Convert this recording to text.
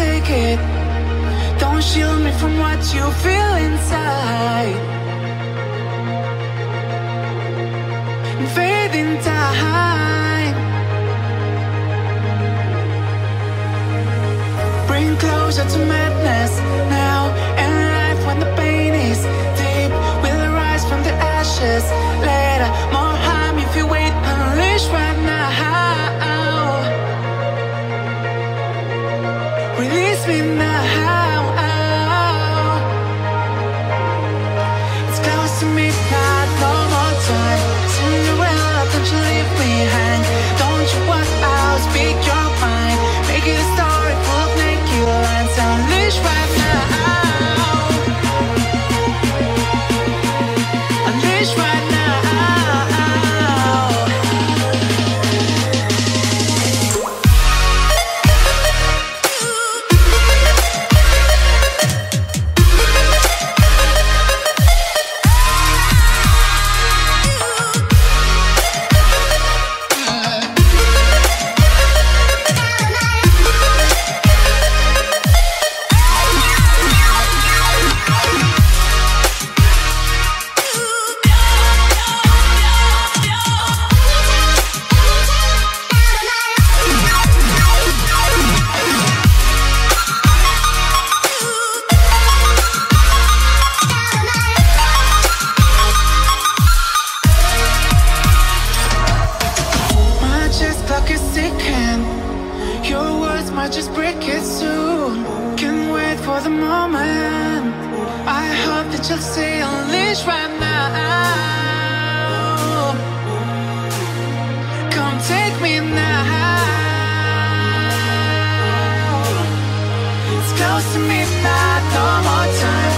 take it. Don't shield me from what you feel inside. Fading time. Bring closure to madness now Unleash right Might just break it soon. Can't wait for the moment. I hope that you'll stay unleashed right now. Come take me now. It's close to midnight, no more time.